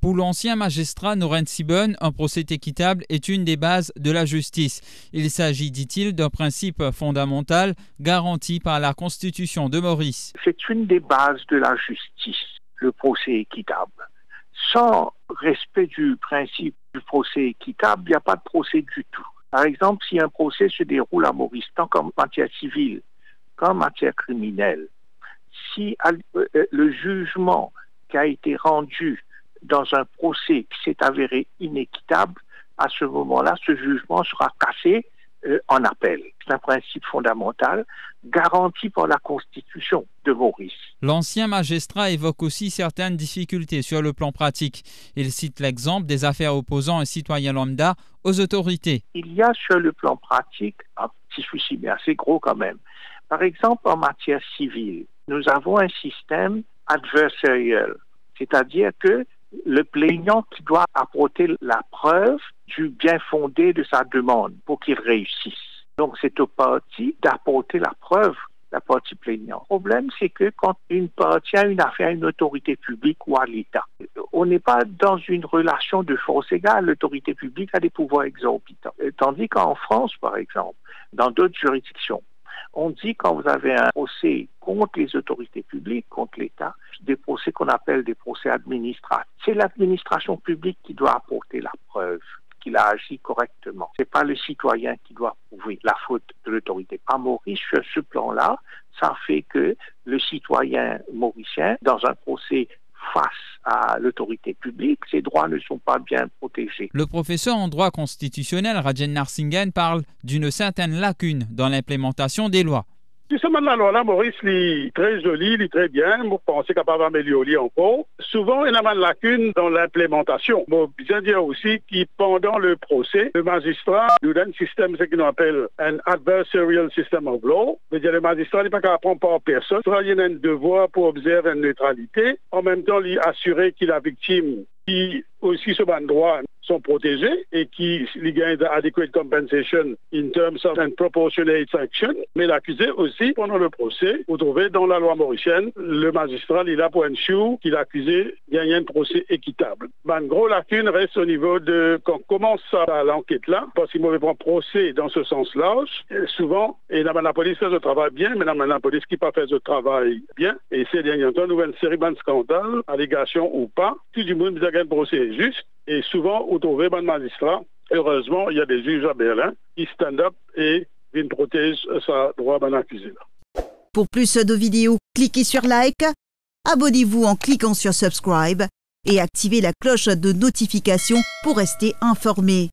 Pour l'ancien magistrat Noren Sibon, un procès équitable est une des bases de la justice. Il s'agit, dit-il, d'un principe fondamental garanti par la Constitution de Maurice. C'est une des bases de la justice, le procès équitable. Sans respect du principe du procès équitable, il n'y a pas de procès du tout. Par exemple, si un procès se déroule à Maurice, tant qu'en matière civile qu'en matière criminelle, si euh, le jugement qui a été rendu dans un procès qui s'est avéré inéquitable, à ce moment-là, ce jugement sera cassé euh, en appel. C'est un principe fondamental garanti par la Constitution de Maurice. L'ancien magistrat évoque aussi certaines difficultés sur le plan pratique. Il cite l'exemple des affaires opposant un citoyen lambda aux autorités. Il y a sur le plan pratique un petit souci, mais assez gros quand même. Par exemple, en matière civile, nous avons un système adversarial, c'est-à-dire que le plaignant qui doit apporter la preuve du bien fondé de sa demande pour qu'il réussisse. Donc c'est au parti d'apporter la preuve, la partie plaignante. Le problème, c'est que quand une partie a une affaire à une autorité publique ou à l'État, on n'est pas dans une relation de force égale. L'autorité publique a des pouvoirs exorbitants. Tandis qu'en France, par exemple, dans d'autres juridictions, on dit quand vous avez un procès contre les autorités publiques, contre l'État, des procès qu'on appelle des procès administratifs. C'est l'administration publique qui doit apporter la preuve qu'il a agi correctement. C'est pas le citoyen qui doit prouver la faute de l'autorité. À Maurice, sur ce plan-là, ça fait que le citoyen mauricien, dans un procès face à l'autorité publique, ses droits ne sont pas bien protégés. Le professeur en droit constitutionnel Rajen Narsingen parle d'une certaine lacune dans l'implémentation des lois. Justement, loi là, Maurice, est très joli, il est très bien. Moi, je pense capable d'améliorer encore. Souvent, il y a une lacune dans l'implémentation. Bon, bien dire aussi que pendant le procès, le magistrat nous donne un système, ce qu'on appelle un adversarial system of law. C'est-à-dire, le magistrat n'est pas capable prendre par personne. Il a un devoir pour observer une neutralité. En même temps, il assurer qu'il la victime qui aussi se ban droit sont protégés et qui gagnent adequate compensation in terms of and proportionate sanction. Mais l'accusé aussi, pendant le procès, vous trouvez dans la loi mauricienne, le magistrat, il a pour ensure qu'il l'accusé gagne un procès équitable. Ben, gros lacune reste au niveau de quand commence l'enquête là, parce qu'il mauvais prendre procès dans ce sens-là, souvent, et la police fait le travail bien, mais la police qui pas fait le travail bien, et ces derniers temps, une série de scandales, allégations ou pas, tout du monde, vous avez un procès juste, et souvent, au trouver un magistrat, heureusement, il y a des juges à Berlin qui stand up et viennent protéger sa droit à accusé. Pour plus de vidéos, cliquez sur like, abonnez-vous en cliquant sur subscribe et activez la cloche de notification pour rester informé.